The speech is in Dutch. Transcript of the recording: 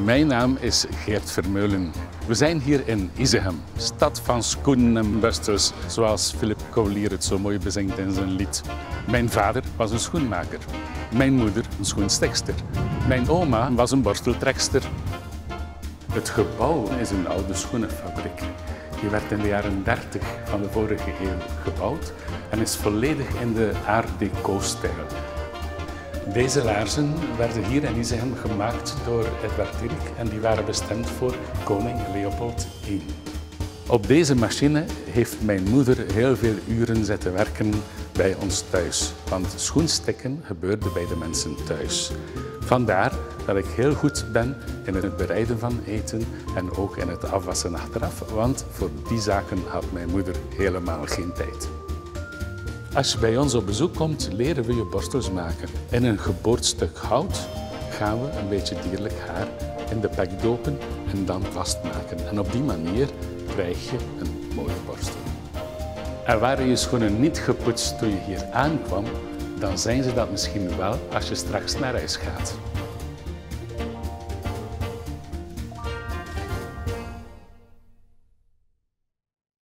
Mijn naam is Geert Vermeulen. We zijn hier in Isegem, stad van schoenen en busters, zoals Philip Cavalier het zo mooi bezingt in zijn lied. Mijn vader was een schoenmaker, mijn moeder een schoenstekster, mijn oma was een borsteltrekster. Het gebouw is een oude schoenenfabriek. Die werd in de jaren 30 van de vorige eeuw gebouwd en is volledig in de Art Deco-stijl. Deze laarzen werden hier in Isegem gemaakt door Edward Dirk en die waren bestemd voor koning Leopold I. Op deze machine heeft mijn moeder heel veel uren zitten werken bij ons thuis, want schoenstikken gebeurde bij de mensen thuis. Vandaar dat ik heel goed ben in het bereiden van eten en ook in het afwassen achteraf, want voor die zaken had mijn moeder helemaal geen tijd. Als je bij ons op bezoek komt, leren we je borstels maken. In een geboord stuk hout gaan we een beetje dierlijk haar in de pek dopen en dan vastmaken. En op die manier krijg je een mooie borstel. En waren je schoenen niet gepoetst toen je hier aankwam, dan zijn ze dat misschien wel als je straks naar huis gaat.